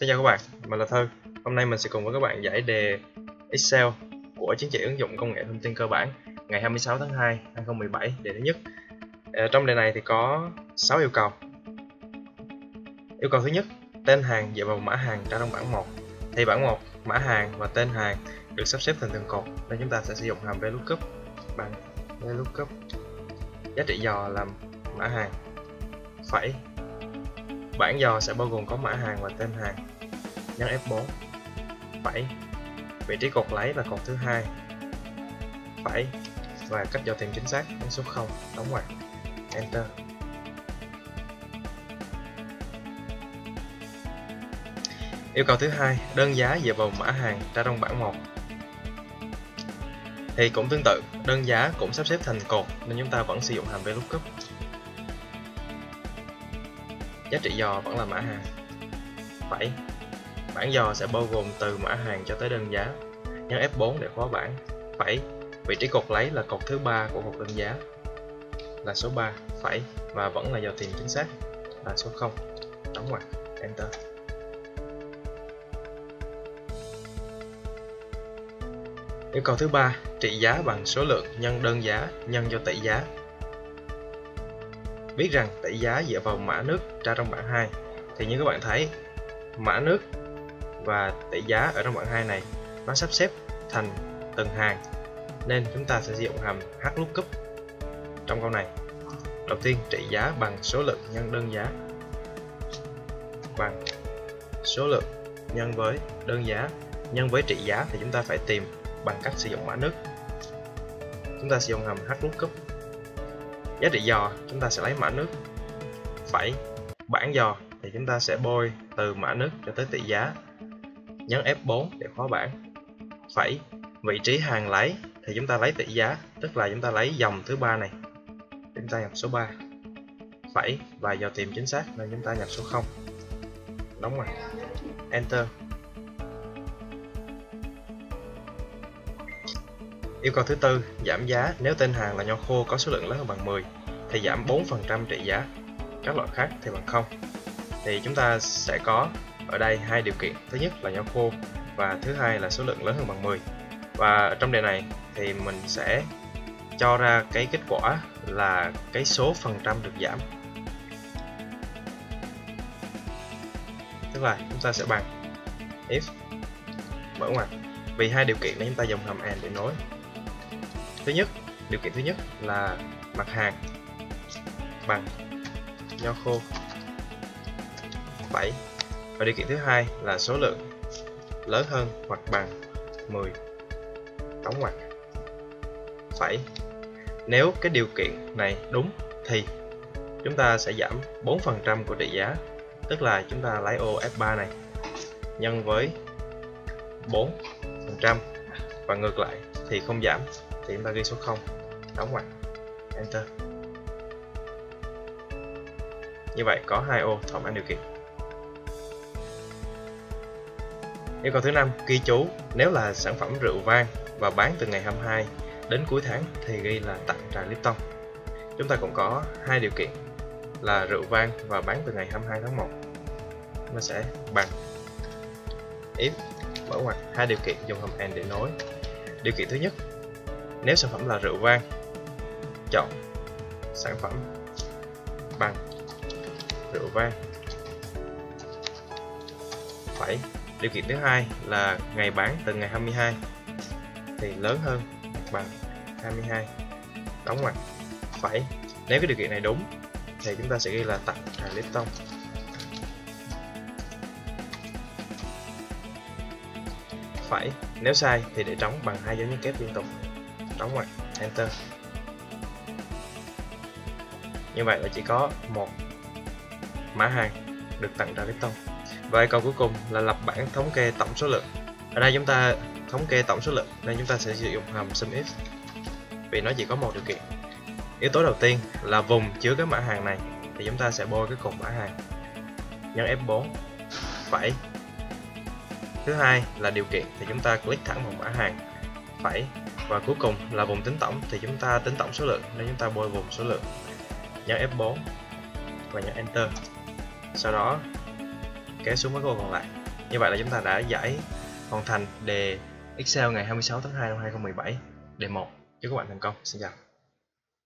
Xin chào các bạn, mình là Thư. Hôm nay mình sẽ cùng với các bạn giải đề Excel của chứng chỉ ứng dụng công nghệ thông tin cơ bản ngày 26 tháng 2 2017 đề thứ nhất. Ờ, trong đề này thì có 6 yêu cầu. Yêu cầu thứ nhất, tên hàng dựa vào mã hàng ra trong bảng 1. Thì bảng 1, mã hàng và tên hàng được sắp xếp thành từng cột nên chúng ta sẽ sử dụng hàm VLOOKUP bằng VLOOKUP. Giá trị dò làm mã hàng phẩy Bảng dò sẽ bao gồm có mã hàng và tên hàng. Nhấn F4. 7, Vị trí cột lấy là cột thứ hai. 7 Và cách dò tìm chính xác nhấn số 0, đóng ngoặc. Enter. Yêu cầu thứ hai, đơn giá dựa vào mã hàng ra trong bảng 1. Thì cũng tương tự, đơn giá cũng sắp xếp thành cột nên chúng ta vẫn sử dụng hàm VLOOKUP giá trị dò vẫn là mã hàng. 7 bảng dò sẽ bao gồm từ mã hàng cho tới đơn giá. Nhấn F4 để khóa bảng 7 vị trí cột lấy là cột thứ ba của cột đơn giá. Là số 3 phẩy và vẫn là dò tìm chính xác. Là số 0 đóng ngoặc. Enter. Yêu cầu thứ ba. Trị giá bằng số lượng nhân đơn giá, nhân do tỷ giá biết rằng tỷ giá dựa vào mã nước ra trong bảng 2 thì như các bạn thấy, mã nước và tỷ giá ở trong bảng 2 này nó sắp xếp thành từng hàng. Nên chúng ta sẽ sử dụng hàm HLOOKUP trong câu này. Đầu tiên, trị giá bằng số lượng nhân đơn giá. Bằng số lượng nhân với đơn giá. Nhân với trị giá thì chúng ta phải tìm bằng cách sử dụng mã nước. Chúng ta sử dụng hàm HLOOKUP giá trị dò chúng ta sẽ lấy mã nước phẩy bảng dò thì chúng ta sẽ bôi từ mã nước cho tới tỷ giá. Nhấn F4 để khóa bảng. Phẩy, vị trí hàng lấy, thì chúng ta lấy tỷ giá, tức là chúng ta lấy dòng thứ ba này. Chúng ta nhập số 3 phẩy và dò tìm chính xác nên chúng ta nhập số 0 đóng ngoặc. Enter. Yêu cầu thứ tư, giảm giá nếu tên hàng là nho khô có số lượng lớn hơn bằng 10 thì giảm 4% trị giá. Các loại khác thì bằng 0. Thì chúng ta sẽ có ở đây hai điều kiện. Thứ nhất là nho khô và thứ hai là số lượng lớn hơn bằng 10. Và trong đề này thì mình sẽ cho ra cái kết quả là cái số phần trăm được giảm. Tức là chúng ta sẽ bằng if mở ngoặc vì hai điều kiện này chúng ta dùng hàm and để nối thứ nhất, điều kiện thứ nhất là mặt hàng bằng nho khô. 7 và điều kiện thứ hai là số lượng lớn hơn hoặc bằng 10 tổng hoặc 7 nếu cái điều kiện này đúng thì chúng ta sẽ giảm 4% của trị giá, tức là chúng ta lấy ô F3 này, nhân với 4% và ngược lại thì không giảm thì chúng ta ghi số 0 đóng ngoặc. Enter. Như vậy, có hai ô thỏa mãn điều kiện yêu cầu thứ năm, ghi chú. Nếu là sản phẩm rượu vang và bán từ ngày 22 đến cuối tháng thì ghi là tặng trà Lipton chúng ta cũng có hai điều kiện, là rượu vang và bán từ ngày 22 tháng 1 nó sẽ bằng. If, mở ngoặc. Hai điều kiện dùng hàm and để nối. Điều kiện thứ nhất nếu sản phẩm là rượu vang, chọn sản phẩm bằng rượu vang. Phải. Điều kiện thứ hai là ngày bán từ ngày 22 thì lớn hơn bằng 22. Đóng ngoặc. Phải. Nếu cái điều kiện này đúng thì chúng ta sẽ ghi là tặng trà Lipton. Phải. Nếu sai thì để trống bằng hai dấu nhấn kép liên tục đóng ngoặc enter như vậy là chỉ có một mã hàng được tặng ra Python và yêu cầu cuối cùng là lập bảng thống kê tổng số lượng. Ở đây chúng ta thống kê tổng số lượng, nên chúng ta sẽ sử dụng hàm sumif vì nó chỉ có một điều kiện. Yếu tố đầu tiên là vùng chứa cái mã hàng này, thì chúng ta sẽ bôi cái cột mã hàng nhấn F4 phải thứ hai là điều kiện, thì chúng ta click thẳng vào mã hàng. 7 và cuối cùng là vùng tính tổng, thì chúng ta tính tổng số lượng nên chúng ta bôi vùng số lượng. Nhấn F4 và nhấn Enter. Sau đó kéo xuống mấy ô còn lại. Như vậy là chúng ta đã giải hoàn thành đề Excel ngày 26 tháng 2 năm 2017 đề 1 chúc các bạn thành công. Xin chào.